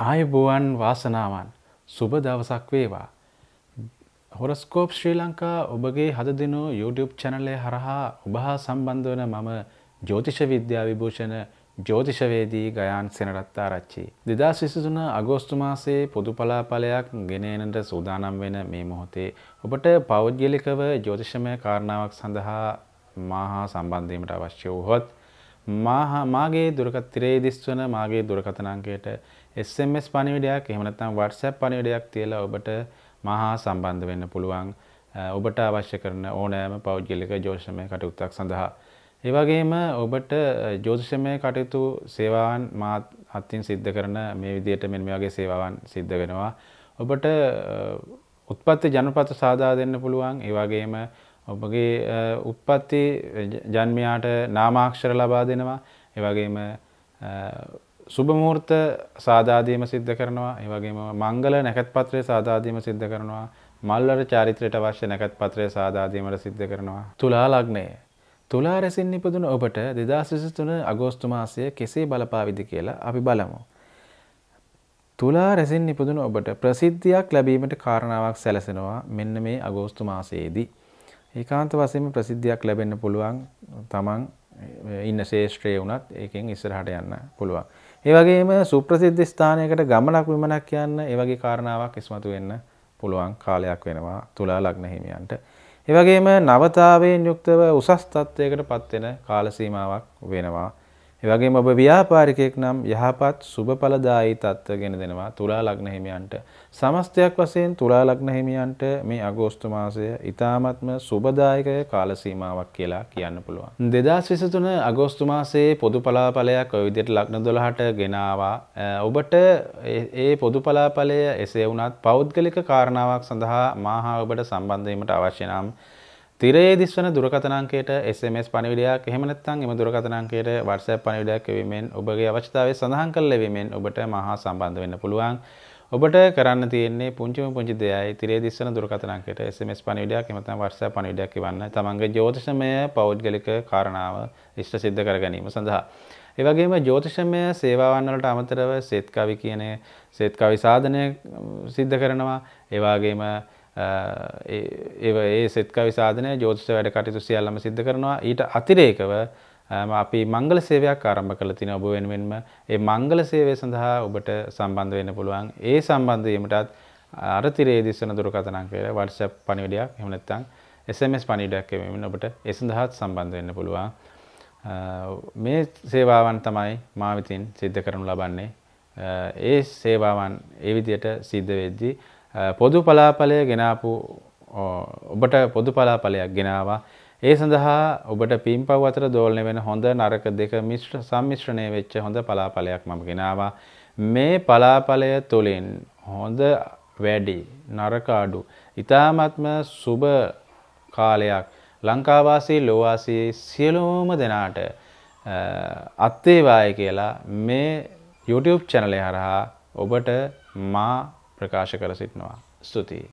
ආයුබෝවන් වාසනාවන් සුබ දවසක් වේවා. හොරස්කෝප් ශ්‍රී ලංකා ඔබගේ හද දෙනෝ YouTube චැනලය හරහා ඔබහා සම්බන්ධ වන මම ජෝතිෂ විද්‍යා විභූෂණ ජෝතිෂවේදී ගයාන් සෙනරත්තා රච්චි. දෙදස් විසිතුන අගෝස්තු මාසේ පොදු පලාපලයක් ගෙනනට සූදානම් වෙන මේ මොහොතේ. ඔබට පෞද්ගලිකව ජෝතිෂමය කාරණාවක් සඳහා මාහා සම්බන්ධීමට අවශ්‍ය වූහොත් මාගේ දුරකත් තිරේ දිස්වන මාගේ දුරකතනංකයට SMS පණිවිඩයක් එහෙම නැත්නම් WhatsApp පණිවිඩයක් තියලා ඔබට මහා සම්බන්ධ වෙන්න පුළුවන් ඔබට අවශ්‍ය කරන ඕනෑම පෞද්ගලික ජෝතිෂමය කටයුත්තක් සඳහා. ඒ වගේම ඔබට ජෝතිෂමය කටයුතු සේවාවන් මාත් අත්තින් සිද්ධ කරන මේ විදිහට මෙන්න මේ වගේ සේවාවන් සිද්ධ වෙනවා. ඔබට උත්පත්ති ජනපත සාදා දෙන්න පුළුවන්. ඒ වගේම ඔබගේ උත්පත්ති ජන්මයාට නාමාක්ෂර ලබා දෙනවා. ඒ වගේම සුභමුහූර්ත සාදාදීම සිද්ධ කරනවා ඒ වගේම මංගල නැකත් පත්‍රය සාදාදීම සිද්ධ කරනවා මල්වර චාරිත්‍රයට අවශ්‍ය නැකත් පත්‍රය සාදාදීමට සිද්ධ කරනවා තුලා ලග්නය තුලා රැසින් නිපදුන ඔබට දෙදස් විසිතුන අගෝස්තු මාසය කෙසේ බලපාවිදි කියලා අපි බලමු. තුලා රැසින් නිපදුන ඔබට ප්‍රසිද්ධියක් ලැබීමට කාරණාවක් සැලසෙනවා මෙන්න මේ අගෝස්තු මාසයේදී. ඒකාන්ත වසයම ප්‍රසිද්ධියක් ලැබෙන්න පුළුවන් තමන් ඉන්න ශේෂත්‍රය වනත් ඒකෙන් ඉස්සරහට යන්න පුළුවන්. ඒවගේම සුප්‍රසිද්ධ ස්ථානයකට ගමනක් විමනක් යන්න ඒවගේ කාරණාවක් ඉස්මතු වෙන්න පුළුවන් කාලයක් වෙනවා තුලා ලග්න හිමියන්ට. ඒවගේම නවතාවයෙන් යුක්තව උසස් තත්ත්වයකට පත්වෙන කාලසීමාවක් වෙනවා. එවගේම ඔබ ව්‍යාපාරිකයෙක් නම් යහපත් සුභඵලදායී තත්ත්ව ගෙන දෙනවා තුලා ලග්න හිමියන්ට. සමස්තයක් වශයෙන් තුලා ලග්න හිමියන්ට මේ අගෝස්තු මාසය ඊ타මත්ම සුබදායක කාල සීමාවක් කියලා කියන්න පුළුවන්. 2023 අගෝස්තු මාසයේ පොදු පලාපලයක් ඔය විදිහට ලග්න 12ට ගෙනාවා. ඔබට ඒ පොදු පලාපලය එසේ වුණත් පෞද්ගලික කාරණාවක් සඳහා මාහා ඔබට සම්බන්ධ වීමට අවශ්‍ය නම් තිරයේ දිස්වන දුරකථනංකයට SMS පණිවිඩයක් එහෙම නැත්නම් එම දුරකථනංකයට WhatsApp පණිවිඩයක් එවීමෙන් ඔබගේ අවශ්‍යතාවය සඳහන් කර ලැබීමෙන් ඔබට මහා සම්බන්ධ වෙන්න පුළුවන්. ඔබට කරන්න තියෙන්නේ පුංචිම පුංචි දෙයයි තිරයේ දිස්වන දුරකථනංකයට SMS පණිවිඩයක් එහෙම නැත්නම් WhatsApp පණිවිඩයක් එවන්න තමන්ගේ ජ්‍යොතිෂමය පෞද්ගලික කාරණාව ඉෂ්ට සිද්ධ කර ගැනීම සඳහා. ඒ වගේම ජ්‍යොතිෂමය සේවාවන් වලට අමතරව සෙත් කවි කියන සෙත් කවි සාධනය සිද්ධ කරනවා. ඒ වගේම ඒ සෙත්කවි සාධනය ජෝතිෂ වැඩ කටයුතු සියල්ලම සිද්ධ කරනවා. ඊට අතිරේකව අපි මංගල සේවයක් ආරම්භ කළ තින ඔබ වෙනුවෙන්ම ඒ මංගල සේවය සඳහා ඔබට සම්බන්ධ වෙන්න පුළුවන්. ඒ සම්බන්ධ වීමටත් අර තිරේ දිස්වන දුරකථනංකයට WhatsApp පණිවිඩයක් එහෙම නැත්නම් SMS පණිවිඩයක් එවීමෙන් ඔබට ඒ සඳහාත් සම්බන්ධ වෙන්න පුළුවන්. මේ සේවාවන් තමයි මා විසින් සිද්ධ කරනු ලබන්නේ. ඒ සේවාවන් ඒ විදිහට සිද්ධ වෙද්දී පොදු පලාපලය ගෙනාපු ඔබට පොදු පලාපලයක් ගෙනවා. ඒ සඳහා ඔබට පින්පව් අතර දෝලනය වෙන හොඳ නරක දෙක මිශ්‍ර සම්මිශ්‍රණය වෙච්ච හොඳ පලාපලයක් මම ගෙනවා. මේ පලාපලය තුළින් හොඳ වැඩි නරක අඩු ඉතාමත්ම සුබ කාලයක් ලංකාවාසී ලෝවාසී සියලුම දෙනාට අත්තේවාය කියලා මේ YouTube චැනලය හරහා ඔබට මා ප්‍රකාශ කර සිටිනවා. ස්තුතියි.